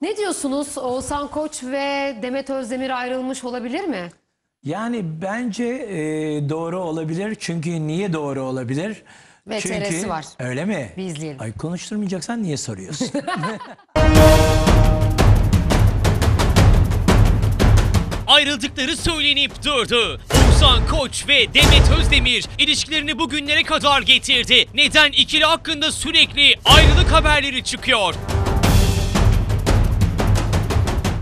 Ne diyorsunuz? Oğuzhan Koç ve Demet Özdemir ayrılmış olabilir mi? Yani bence e, doğru olabilir. Çünkü niye doğru olabilir? VTR'si Çünkü, var. Öyle mi? Bir izleyelim. Ay konuşturmayacaksan niye soruyorsun? ayrıldıkları söylenip durdu. Oğuzhan Koç ve Demet Özdemir ilişkilerini bugünlere kadar getirdi. Neden ikili hakkında sürekli ayrılık haberleri çıkıyor?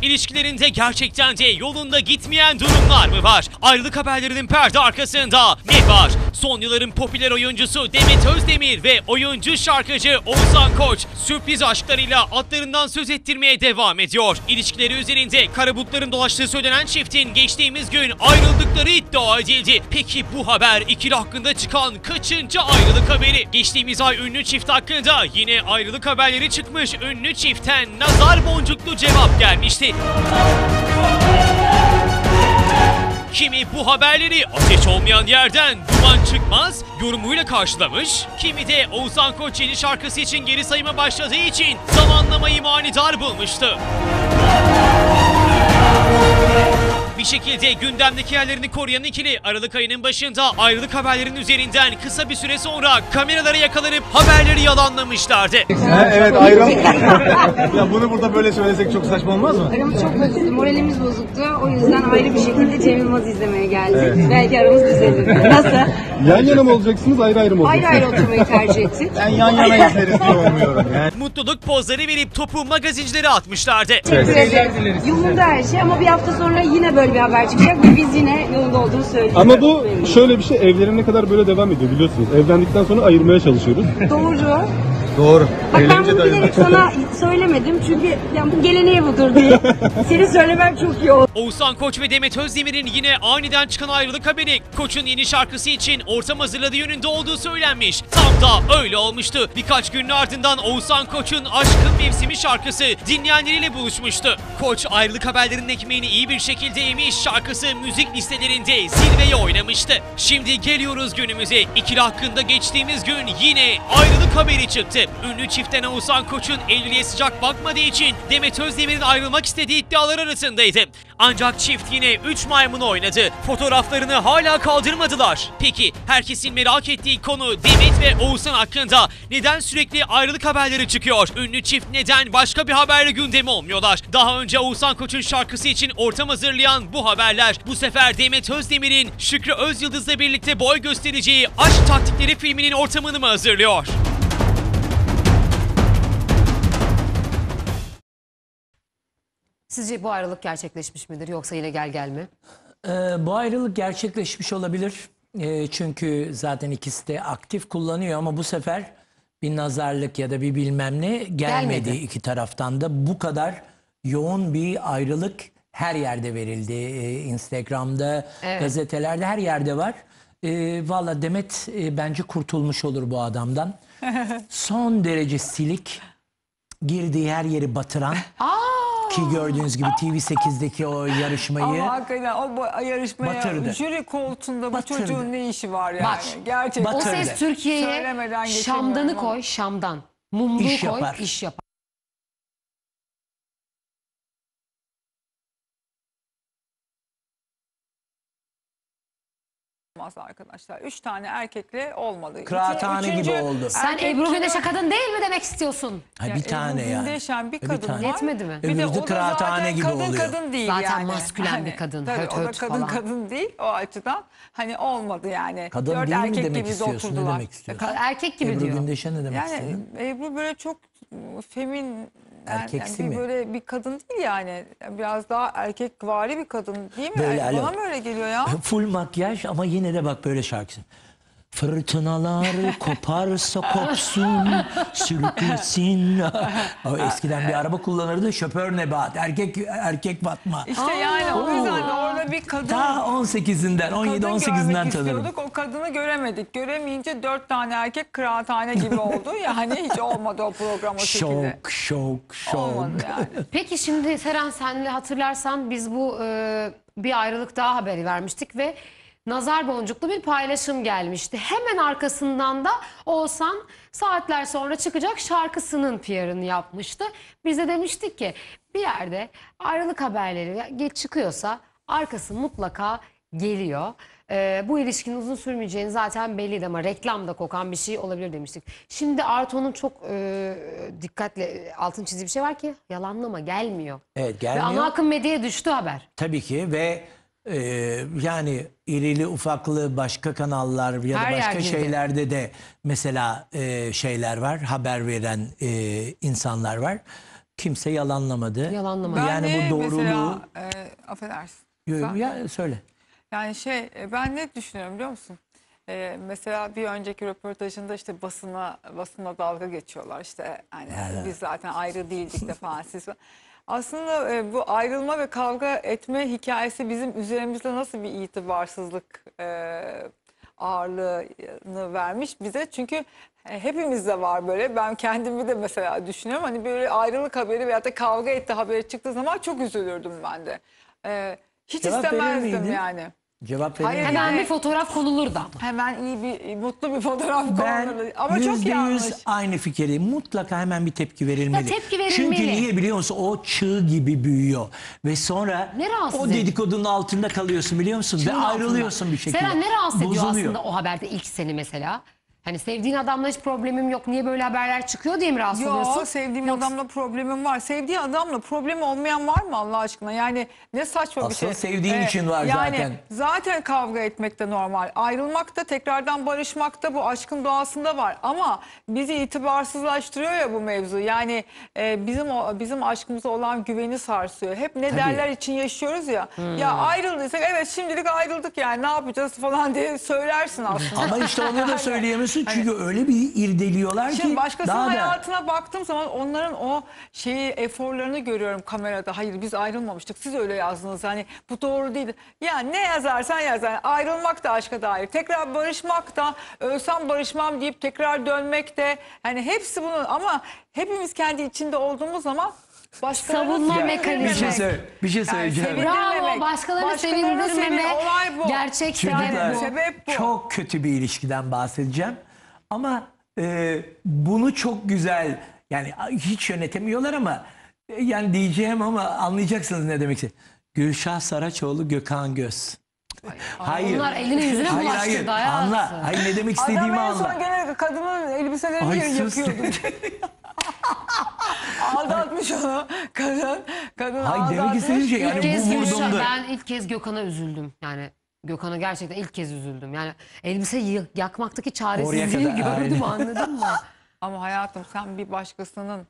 İlişkilerinde gerçekten de yolunda gitmeyen durumlar mı var? Ayrılık haberlerinin perde arkasında ne var? Son yılların popüler oyuncusu Demet Özdemir ve oyuncu şarkıcı Oğuzhan Koç sürpriz aşklarıyla adlarından söz ettirmeye devam ediyor. İlişkileri üzerinde kara bulutların dolaştığı söylenen çiftin geçtiğimiz gün ayrıldıkları iddia edildi. Peki bu haber ikili hakkında çıkan kaçıncı ayrılık haberi? Geçtiğimiz ay ünlü çift hakkında yine ayrılık haberleri çıkmış. Ünlü çiftten nazar boncuklu cevap gelmişti. Kimi bu haberleri ateş olmayan yerden duman çıkmaz yorumuyla karşılamış, kimi de Oğuzhan Koç yeni şarkısı için geri sayıma başladığı için zamanlamayı manidar bulmuştu. Bir şekilde gündemdeki yerlerini koruyan ikili Aralık ayının başında ayrılık haberlerinin üzerinden kısa bir süre sonra kameralara yakalanıp haberleri yalanlamışlardı. Ha, evet ayrım. ya bunu burada böyle söylesek çok saçma olmaz mı? Aramız çok bozuktu, moralimiz bozuktu. O yüzden ayrı bir şekilde Cem Yılmaz izlemeye geldik. Belki aramız düzelir. Nasıl? Yan yana mı olacaksınız ayrı ayrı mı Ayrı ayrı oturmayı tercih ettik. Ben yan yana izleriz diye umuyorum yani. Mutluluk pozları verip topu magazincilere atmışlardı. Teşekkür ederim. Yolunda her şey ama bir hafta sonra yine böyle bir haber çıkacak ve biz yine yolunda olduğunu söyleyeceğiz. Ama bu şöyle bir şey evlenene kadar böyle devam ediyor biliyorsunuz. Evlendikten sonra ayırmaya çalışıyoruz. Doğru. Doğru. Bak ben bunu bilerek sana söylemedim çünkü yani bu geleneği budur diye. Seni söylemem çok iyi oldu. Oğuzhan Koç ve Demet Özdemir'in yine aniden çıkan ayrılık haberi Koç'un yeni şarkısı için ortam hazırladığı yönünde olduğu söylenmiş. Tam da öyle olmuştu. Birkaç günün ardından Oğuzhan Koç'un Aşkın Mevsimi şarkısı dinleyenleriyle buluşmuştu. Koç ayrılık haberlerinin ekmeğini iyi bir şekilde yemiş şarkısı müzik listelerinde zirveye oynamıştı. Şimdi geliyoruz günümüze. İkili hakkında geçtiğimiz gün yine ayrılık haberi çıktı. Ünlü çiftten Oğuzhan Koç'un evliliğe sıcak bakmadığı için Demet Özdemir'in ayrılmak istediği iddialar arasındaydı. Ancak çift yine 3 maymun oynadı. Fotoğraflarını hala kaldırmadılar. Peki herkesin merak ettiği konu Demet ve Oğuzhan hakkında neden sürekli ayrılık haberleri çıkıyor? Ünlü çift neden başka bir haberle gündemi olmuyorlar? Daha önce Oğuzhan Koç'un şarkısı için ortam hazırlayan bu haberler bu sefer Demet Özdemir'in Şükrü Özyıldız'la birlikte boy göstereceği Aşk Taktikleri filminin ortamını mı hazırlıyor? Sizce bu ayrılık gerçekleşmiş midir yoksa yine gel gel mi? Ee, bu ayrılık gerçekleşmiş olabilir. Ee, çünkü zaten ikisi de aktif kullanıyor ama bu sefer bir nazarlık ya da bir bilmem ne gelmedi, Gelmedi. iki taraftan da. Bu kadar yoğun bir ayrılık her yerde verildi. Ee, Instagram'da, Evet. gazetelerde her yerde var. Ee, Valla Demet e, bence kurtulmuş olur bu adamdan. Son derece silik, girdiği her yeri batıran. Ki gördüğünüz gibi TV8'deki o yarışmayı Ama hakikaten o bu yarışmaya Batırdı. jüri koltuğunda bu Batırdı. çocuğun ne işi var yani? Bak, Gerçekten. O Batırdı. ses Türkiye'ye Söylemeden Şam'danı ama. koy Şam'dan. Mumluğu İş koy yapar. iş yapar. Olmaz arkadaşlar. Üç tane erkekle olmadı. İki- Kıraathane gibi oldu. Sen erkek Ebru kilo- Güneş'e kadın değil mi demek istiyorsun? Ha, Ya bir tane Ebru yani. Gündeşen bir E, bir kadın tane. var. Yetmedi mi? Bir de Öbürü de o da kıraathane zaten gibi kadın oluyor. kadın değil Zaten yani. maskülen bir kadın, Tabii höt o da höt kadın falan. kadın değil o açıdan. Hani olmadı yani. Kadın Dört değil mi erkek demek gibi istiyorsun? Ne oturdular. demek istiyorsun? Erkek gibi Ebru diyor. Gündeş'e ne demek Yani istiyorsun? Ebru böyle çok femin yani, Erkeksi yani mi? böyle bir kadın değil yani. Biraz daha erkekvari bir kadın değil mi? Böyle, Bana mı öyle geliyor ya? Full makyaj ama yine de bak böyle şarkısı. Fırtınalar koparsa kopsun, sürüklesin. O eskiden bir araba kullanırdı şoför nebat, erkek erkek batma. İşte yani o yüzden de orada bir kadın Ta 18'inden, kadın 17-18'inden görmek tanırım. O kadını göremedik. Göremeyince dört tane erkek kıraathane gibi oldu. Yani hiç olmadı o program o şekilde. Şok, şok, şok. Olmadı yani. Peki şimdi Seren senle hatırlarsan biz bu e, bir ayrılık daha haberi vermiştik ve nazar boncuklu bir paylaşım gelmişti. Hemen arkasından da Oğuzhan saatler sonra çıkacak şarkısının PR'ını yapmıştı. Biz de demiştik ki bir yerde ayrılık haberleri geç çıkıyorsa arkası mutlaka geliyor. Ee, bu ilişkinin uzun sürmeyeceğini zaten belliydi ama reklamda kokan bir şey olabilir demiştik. Şimdi Arto'nun çok e, dikkatle altın çizdiği bir şey var ki yalanlama gelmiyor. Evet Ve gelmiyor. ana akım medyaya düştü haber. Tabii ki ve e, yani irili ufaklı başka kanallar ya da Her başka şeylerde de mesela e, şeyler var haber veren e, insanlar var. Kimse yalanlamadı. Yalanlamadı. Ben Yani de bu doğruluğu mesela, e, affedersin. Yo, Sen- ya söyle. Yani şey e, ben ne düşünüyorum biliyor musun? E, mesela bir önceki röportajında işte basına basına dalga geçiyorlar işte hani biz zaten ayrı değildik de falan siz falan. Aslında e, bu ayrılma ve kavga etme hikayesi bizim üzerimizde nasıl bir itibarsızlık e, ağırlığını vermiş bize. Çünkü e, hepimizde var böyle. Ben kendimi de mesela düşünüyorum. Hani böyle ayrılık haberi veyahut da kavga etti haberi çıktığı zaman çok üzülürdüm ben de. E, hiç Cevap istemezdim yani. Cevap Hayır? Hemen Yani- bir fotoğraf konulurdu ama. Hemen iyi bir mutlu bir fotoğraf Ben konulur. Ama çok yanlış. yüz aynı fikirdeyim. Mutlaka hemen bir tepki verilmeli. Ya tepki Çünkü verilmeli. niye biliyor musun? O çığ gibi büyüyor. Ve sonra Ne rahatsız o edici? dedikodunun altında kalıyorsun biliyor musun? Ve Çığın ayrılıyorsun altında. bir şekilde. Seren ne rahatsız ediyor Bozuluyor. aslında o haberde ilk seni mesela? Hani sevdiğin adamla hiç problemim yok. Niye böyle haberler çıkıyor diye mi rahatsız oluyorsun? Yok sevdiğim Yoksa- adamla problemim var. Sevdiği adamla problemi olmayan var mı Allah aşkına? Yani ne saçma bir Asıl şey. sevdiğin için var yani zaten. Zaten kavga etmek de normal. Ayrılmak da tekrardan barışmak da bu aşkın doğasında var. Ama bizi itibarsızlaştırıyor ya bu mevzu. Yani e, bizim o, bizim aşkımıza olan güveni sarsıyor. Hep ne Tabii. derler için yaşıyoruz ya. Hmm. Ya ayrıldıysak evet şimdilik ayrıldık yani ne yapacağız falan diye söylersin aslında. Ama işte onu da Yani- söyleyemiyorsun çünkü öyle bir irdeliyorlar ki Şimdi başkasının daha da hayatına baktığım zaman onların o şeyi eforlarını görüyorum kamerada. Hayır biz ayrılmamıştık. Siz öyle yazdınız. Hani bu doğru değil. Ya ne yazarsan yaz. Yani ayrılmak da aşka dair. Tekrar barışmak da ölsem barışmam deyip tekrar dönmek de hani hepsi bunun ama hepimiz kendi içinde olduğumuz zaman başkalarını Savunma mekanizması. bir şey, söyle, bir şey söyleyeceğim. sevin- Bravo Sevindirmemek. başkalarını Başkalarını sevindirmeme. sevin- olay bu. Gerçek Çocuklar, sebep bu. Sebep bu. çok kötü bir ilişkiden bahsedeceğim. Ama e, bunu çok güzel yani hiç yönetemiyorlar ama e, yani diyeceğim ama anlayacaksınız ne demek istediğimi. Gülşah Saraçoğlu, Gökhan Göz. hayır. Onlar elini yüzüne hayır, bulaştırdı hayır. hayatım. Anla. Hayır ne demek Adam istediğimi en son anla. gene kadının elbiselerini Ay Ay, sus. yakıyordu. Aldatmış onu kadın. Kadın Hayır, demek aldatmış. istediğim şey yani İlk kez bu Gülşah- vurduğunda- ben ilk kez Gökhan'a üzüldüm. Yani Gökhan'a gerçekten ilk kez üzüldüm. Yani elbise yı- yakmaktaki çaresizliği kadar, gördüm aynen. anladın mı? Ama hayatım sen bir başkasının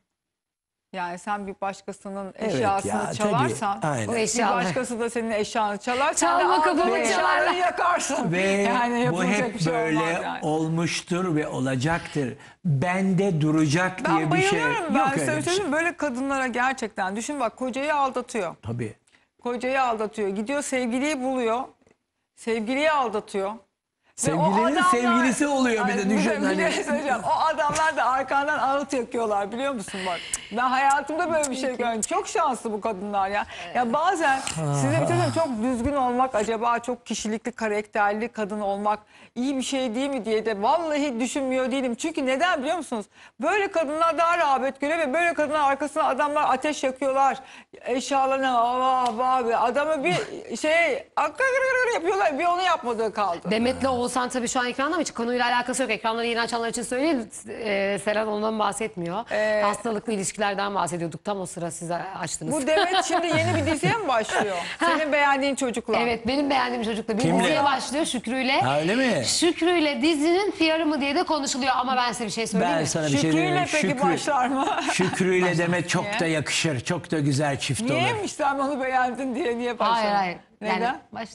yani sen bir başkasının Evet eşyasını ya, tabii. çalarsan Aynen. O bir eşyalar. başkası da senin eşyanı çalar sen Çalma aldığın kapımı eşyaları çalarlar. yakarsın. Ve yani bu yapılacak hep bir şey böyle olmaz yani. olmuştur ve olacaktır. Bende duracak Ben diye bir şey bayılıyorum yok ben öyle size bir şey. söyleyeyim böyle kadınlara gerçekten düşün bak kocayı aldatıyor. Tabii. Kocayı aldatıyor. Gidiyor sevgiliyi buluyor. Sevgiliyi aldatıyor. Sevgilinin sevgilisi oluyor bir de Ay, düşün Bir, hani. söyleyeceğim. O adamlar da arkandan ağıt yakıyorlar biliyor musun bak. Ben hayatımda böyle bir şey görmedim. Çok şanslı bu kadınlar ya. Ya bazen size bir şey söyleyeyim, çok düzgün olmak acaba çok kişilikli, karakterli kadın olmak iyi bir şey değil mi diye de vallahi düşünmüyor değilim. Çünkü neden biliyor musunuz? Böyle kadınlar daha rağbet görüyor ve böyle kadınlar arkasına adamlar ateş yakıyorlar. Eşyalarına vah vah adamı bir şey yapıyorlar bir onu yapmadığı kaldı. Demet'le Oğuzhan tabii şu an ekranda mı? Hiç konuyla alakası yok. Ekranları yeni açanlar için söyleyeyim. Ee, Seren ondan bahsetmiyor. Ee, Hastalıklı ilişkilerden bahsediyorduk. Tam o sıra siz açtınız. Bu Demet şimdi yeni bir diziye mi başlıyor? Senin beğendiğin çocuklar. Evet benim beğendiğim çocukla bir Kimle? diziye başlıyor Şükrü'yle. Ha, öyle mi? Şükrü'yle dizinin PR'ı mı diye de konuşuluyor ama ben size bir şey söyleyeyim Ben mi? sana bir şey Şükrü'yle peki başlar mı? Şükrü ile Demet çok Niye? da yakışır. Çok da güzel çift olur. Niyeymiş sen onu beğendin diye niye başlar? Hayır hayır. Neden? Yani baş,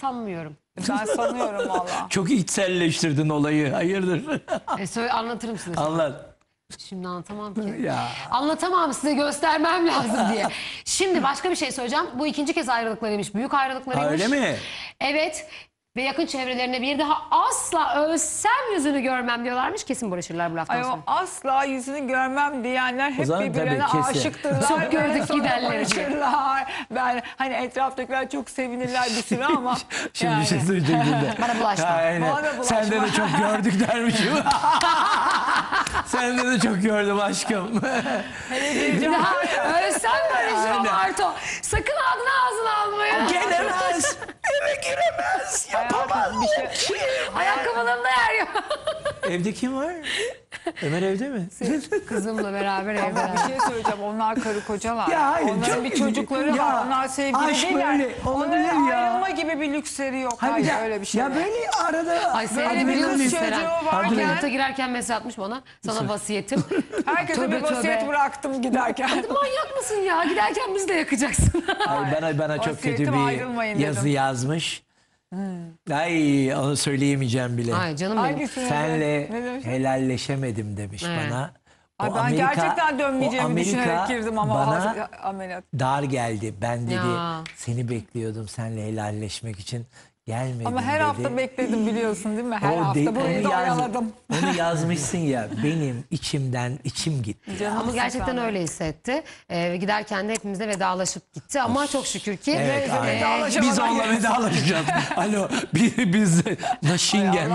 sanmıyorum. Ben sanıyorum valla. Çok içselleştirdin olayı. Hayırdır? E, söyle, anlatırım size. Anlat. Şimdi anlatamam ki. Ya. Anlatamam size göstermem lazım diye. Şimdi başka bir şey söyleyeceğim. Bu ikinci kez ayrılıklarıymış. Büyük ayrılıklarıymış. Öyle mi? Evet. Ve yakın çevrelerine bir daha asla ölsem yüzünü görmem diyorlarmış. Kesin barışırlar bu laftan Ay o sonra. asla yüzünü görmem diyenler hep zaman birbirlerine tabii, kesin. aşıktırlar. Çok gördük Sonra gidenleri. barışırlar. Ben hani etraftakiler çok sevinirler bir süre ama Şimdi yani. bir şey söyleyeceğim burada. Bana bulaşma. Aynen. Bana bulaşma. Sende de çok gördük dermişim. Sende de çok gördüm aşkım. Bir daha ölsem barışmam Aynen. Arto. Sakın adını ağzına almayın. Gelemez. Eve giremez. Hayatım bir şey, Ayakkabılarımda yer yok. Evde kim var? Ömer evde mi? Kızımla beraber evde. bir şey söyleyeceğim. Onlar karı kocalar. Ya hayır, Onların çok bir çocukları Ya, var. Onlar sevgili aşk değiller. böyle olabilir Onların ya. ayrılma gibi bir lüksleri yok. Hayır, Hayır, ya, öyle bir şey Ya yok. böyle arada Ay Böyle bir kız çocuğu varken- Ameliyata girerken mesaj atmış bana. Sana vasiyetim. Herkese Tövbe, bir vasiyet tövbe. bıraktım giderken. Manyak mısın ya? Giderken bizi de yakacaksın. Ay, bana bana çok kötü Vasiyetim ayrılmayın bir dedim. yazı yazmış. Ay onu söyleyemeyeceğim bile. Ay canım benim. Hangisini? Senle Ne demiş? helalleşemedim demiş Evet. bana. Ay ben Amerika- gerçekten dönmeyeceğimi o Amerika düşünerek girdim ama bana ameliyat. dar geldi. Ben dedi Ya. seni bekliyordum senle helalleşmek için. Gelmedin Ama her dedi. hafta bekledim biliyorsun değil mi? Her O hafta de- burayı da yaz- oyaladım. Onu yazmışsın ya benim içimden içim gitti. Canım Ama gerçekten öyle hissetti. Ee, ve giderken de hepimizle vedalaşıp gitti. Ama çok şükür ki Evet, e, Biz onunla vedalaşacağız. Alo biz, biz Naşingen.